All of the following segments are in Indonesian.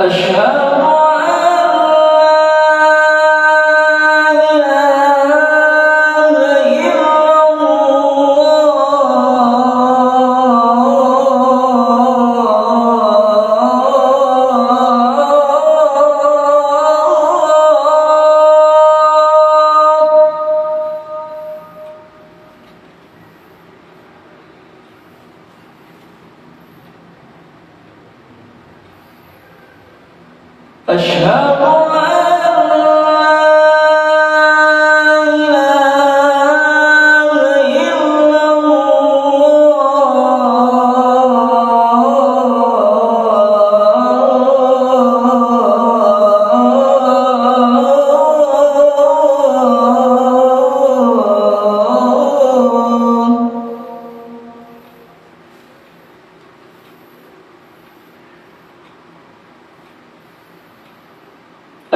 أشهد أشهد أن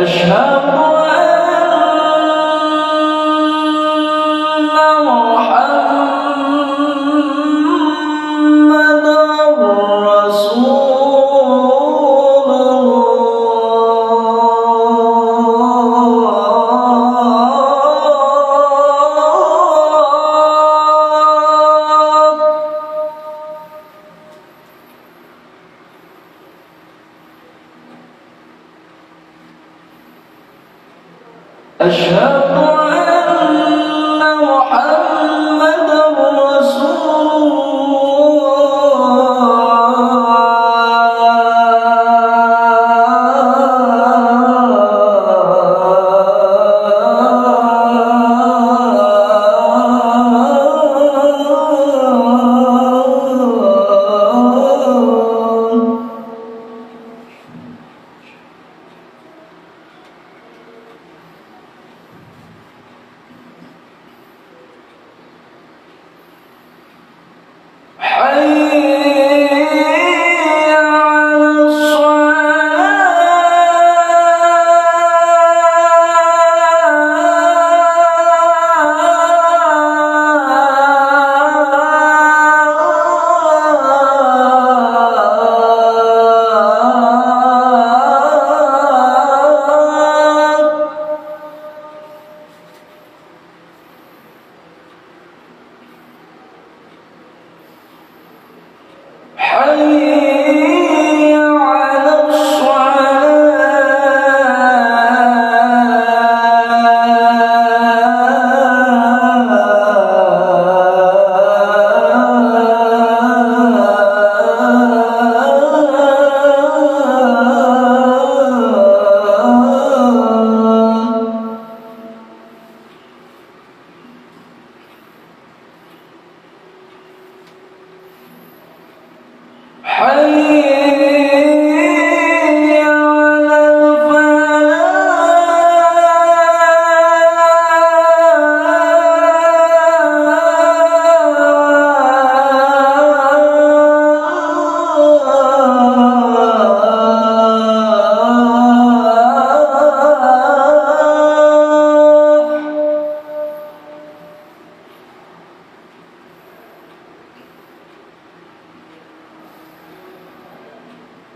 أشهد أشهد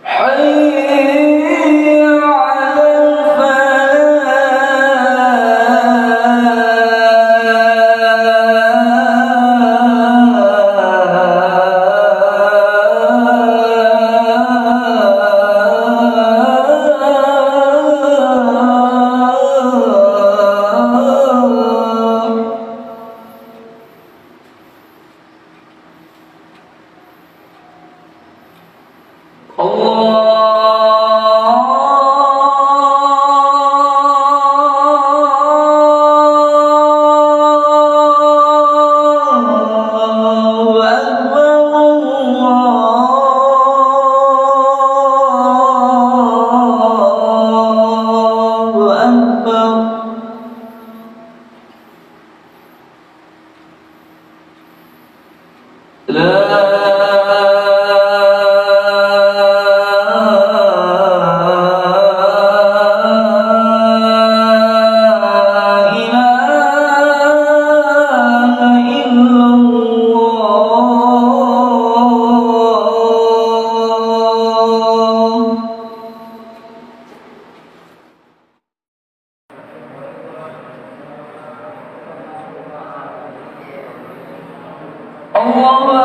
حل Allah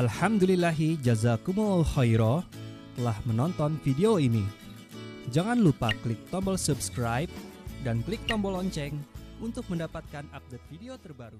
Alhamdulillahi jazakumul khairah telah menonton video ini. Jangan lupa klik tombol subscribe dan klik tombol lonceng untuk mendapatkan update video terbaru.